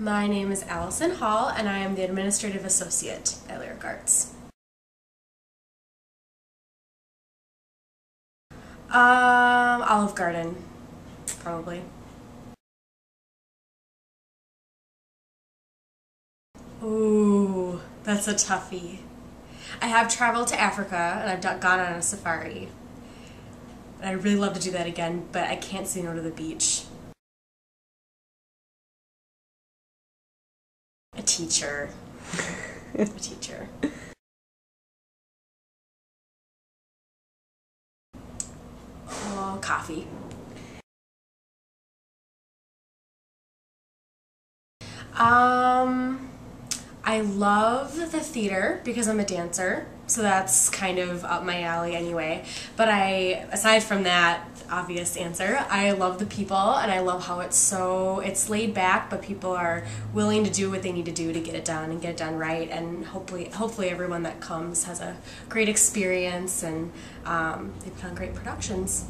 My name is Allison Hall, and I am the Administrative Associate at Lyric Arts. Um, Olive Garden, probably. Ooh, that's a toughie. I have traveled to Africa and I've gone on a safari. And I'd really love to do that again, but I can't say no to the beach. A teacher. a teacher. Oh, coffee. Um, I love the theater because I'm a dancer, so that's kind of up my alley anyway. But I, aside from that obvious answer, I love the people and I love how it's so it's laid back, but people are willing to do what they need to do to get it done and get it done right. And hopefully, hopefully everyone that comes has a great experience and um, they put on great productions.